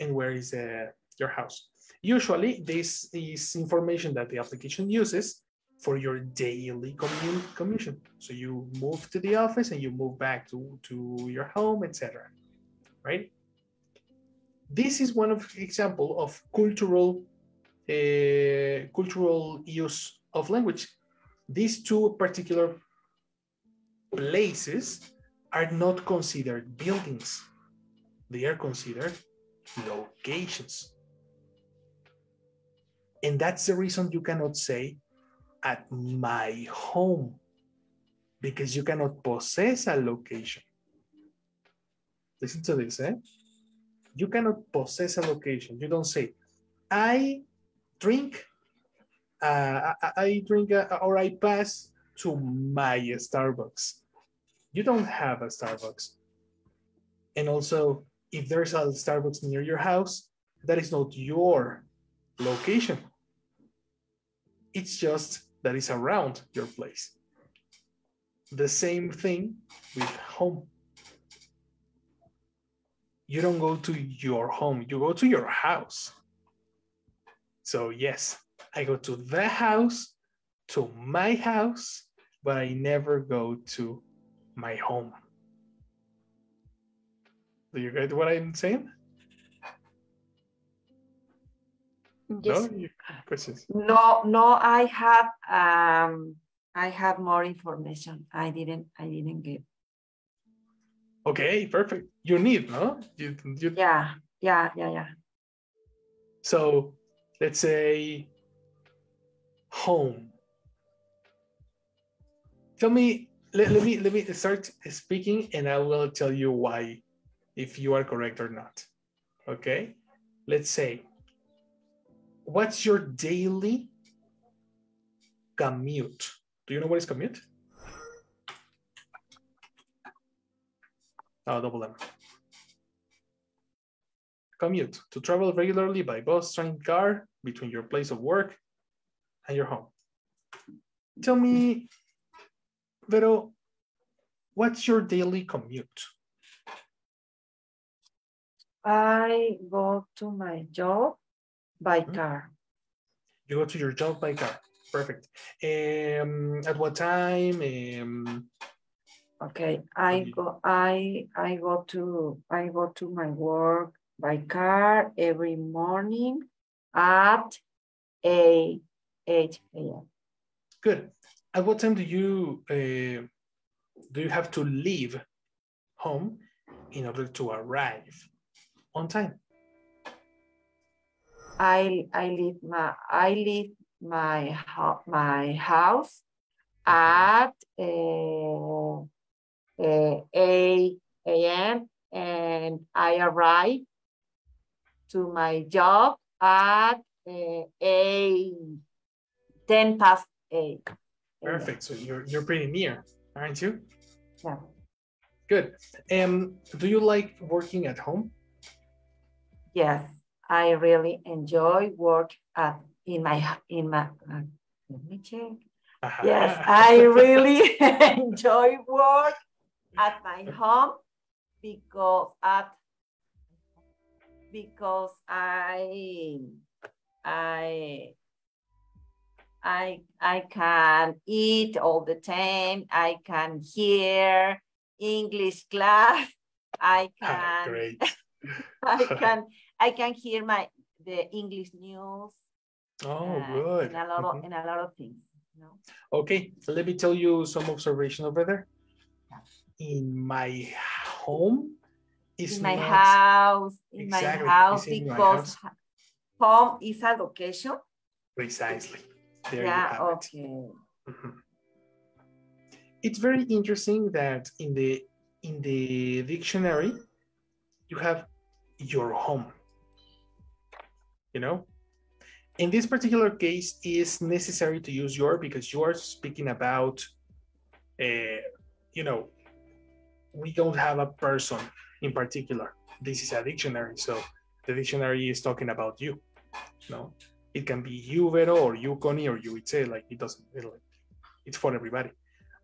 and where is uh, your house? Usually, this is information that the application uses for your daily commu- commution. So you move to the office and you move back to, to your home, etc. Right? This is one of example of cultural uh, cultural use of language these two particular places are not considered buildings. They are considered locations. And that's the reason you cannot say at my home because you cannot possess a location. Listen to this, eh? You cannot possess a location. You don't say, I drink uh, I, I drink uh, or I pass to my Starbucks. You don't have a Starbucks. And also, if there's a Starbucks near your house, that is not your location. It's just that it's around your place. The same thing with home. You don't go to your home, you go to your house. So, yes, I go to the house, to my house, but I never go to my home. Do you get what I'm saying? Yes. No? Questions? No, no, I have, um, I have more information. I didn't, I didn't get. Okay, perfect. You need, no? You, you, Yeah, yeah, yeah, yeah. So let's say home. Tell me, let, let me let me start speaking and I will tell you why if you are correct or not. Okay? Let's say what's your daily commute? Do you know what is commute? Oh, double M. Commute, to travel regularly by bus, train, car between your place of work and your home. Tell me, Vero, what's your daily commute? I go to my job by Mhm. car. You go to your job by car. Perfect. Um, at what time? Um, Okay, I go, I, I go to, I go to my work by car every morning at eight, eight AM. good. At what time do you uh, do you have to leave home in order to arrive on time? I, I leave my, I leave my, my house at uh, uh, 8 a.m. and I arrive to my job at uh, 8, 10 past 8. Perfect. So you're you're pretty near, aren't you? Yeah. Good. Um, do you like working at home? Yes, I really enjoy work at in my in my uh, let me check. Yes, I really enjoy work at my home because at because I I I I can eat all the time. I can hear English class. I Ah, can Great. I can I can hear my the English news. Oh, uh, good. And a lot of Mhm. and a lot of things. You know? Okay, let me tell you some observation over there. In my home, is in my not house, in Exactly, my house, in my because house. home is a location. precisely. There you yeah, have it. okay. Mhm. It's very interesting that in the in the dictionary you have your home. You know, in this particular case, is necessary to use your because you are speaking about, uh, you know, we don't have a person in particular. This is a dictionary, so the dictionary is talking about you. No, it can be you, Vero, or you, Connie, or you, Itze. Like it doesn't. It, like, it's for everybody.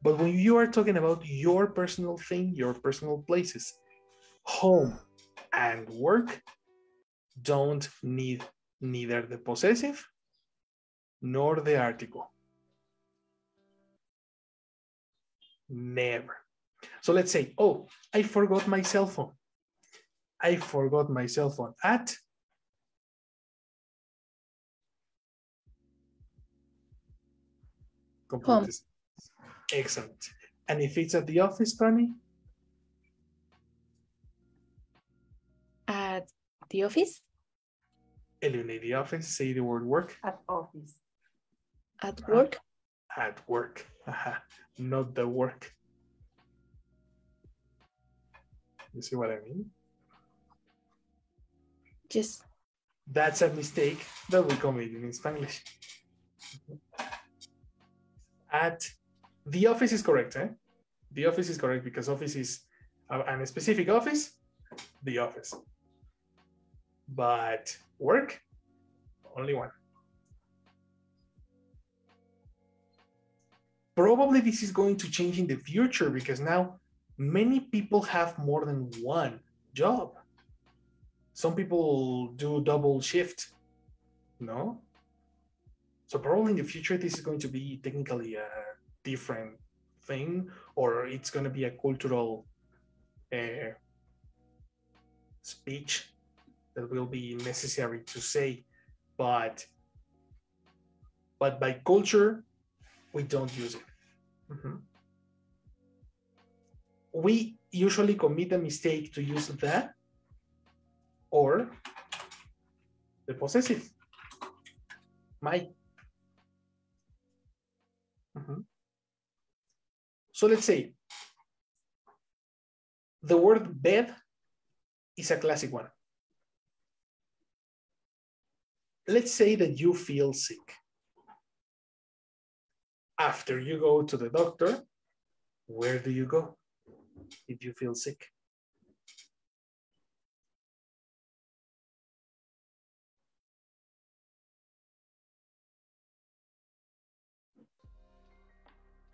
But when you are talking about your personal thing, your personal places, home and work don't need neither the possessive nor the article. Never. So let's say, oh, I forgot my cell phone. I forgot my cell phone at complete Home. Excellent. And if it's at the office, Connie, At the office? eliminate the office, say the word work At office. At work? at work, Aha, not the work. You see what I mean? Just. That's a mistake that we committed in Spanish. At the office is correct, eh? The office is correct because office is a, a specific office, the office. But work, only one. Probably this is going to change in the future because now many people have more than one job. Some people do double shift no? So probably in the future this is going to be technically a different thing or it's going to be a cultural uh, speech that will be necessary to say but but by culture we don't use it. Mhm. We usually commit a mistake to use the or the possessive. My. Mhm. So let's say the word bed is a classic one. Let's say that you feel sick. After you go to the doctor, where do you go if you feel sick?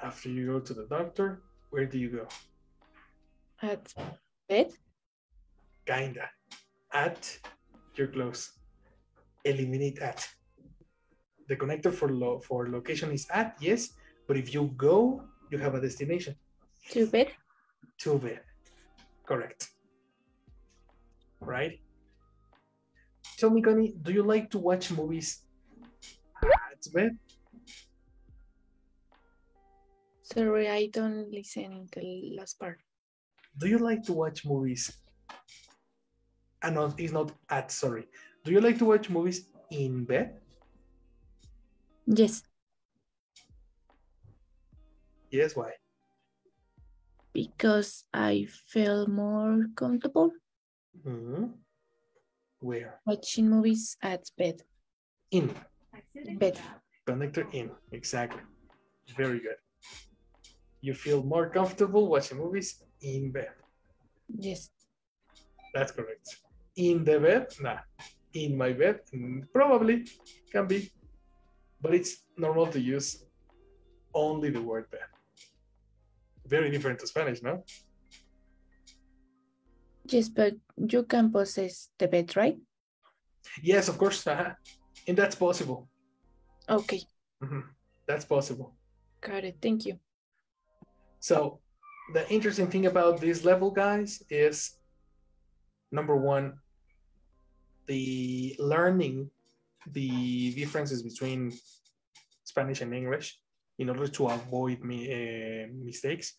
After you go to the doctor, where do you go? At bed? Kinda. At, you're close. Eliminate at. The connector for lo for location is at, yes, but if you go, you have a destination. To bed? To bed. Correct. Right? Tell me, Connie, do you like to watch movies at bed? Sorry, I don't listen in the last part. Do you like to watch movies? Ah, no, it's not at, sorry. Do you like to watch movies in bed? Yes, Yes, why? Because I feel more comfortable Mhm. Where? watching movies at bed. In. Bed. Connector in. Exactly. Very good. You feel more comfortable watching movies in bed. Yes. That's correct. In the bed? Nah. In my bed? Mm, Probably. Can be. But it's normal to use only the word bed. Very different to Spanish, no? Yes, but you can possess the bed, right? Yes, of course. uh-huh. And that's possible. Okay, Mhm. That's possible. got it. Thank you. So the interesting thing about this level, guys, is number one, the learning the differences between Spanish and English in order to avoid me, uh, mistakes.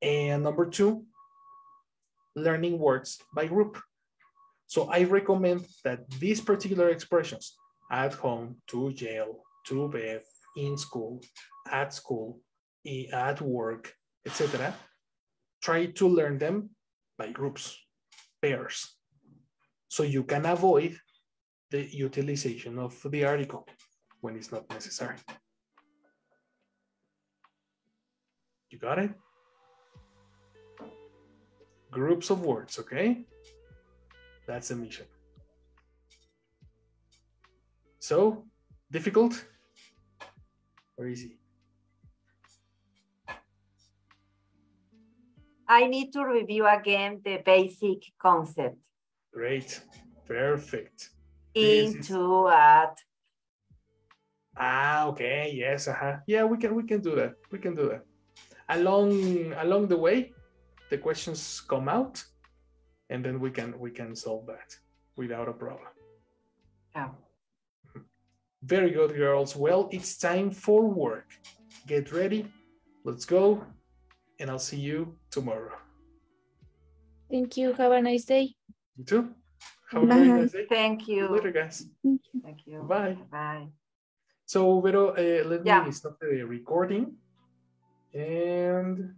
And number two, learning words by group. So I recommend that these particular expressions at home, to jail, to bed, in school, at school, at work, etc. Try to learn them by groups, pairs, so you can avoid the utilization of the article when it's not necessary. You got it? Groups of words, okay? That's the mission. So, difficult or easy? I need to review again the basic concept. Great, perfect. Into, at, Ah, okay, yes, uh-huh. Yeah, we can we can do that. We can do that. Along along the way, the questions come out, and then we can we can solve that without a problem. yeah. Very good, girls. Well, it's time for work. Get ready. Let's go. And I'll see you tomorrow. Thank you. Have a nice day. You too. Have a very nice day. Thank you you. later, guys. Thank you. Bye. Bye. So, Vero, uh, let Yeah. me stop the recording and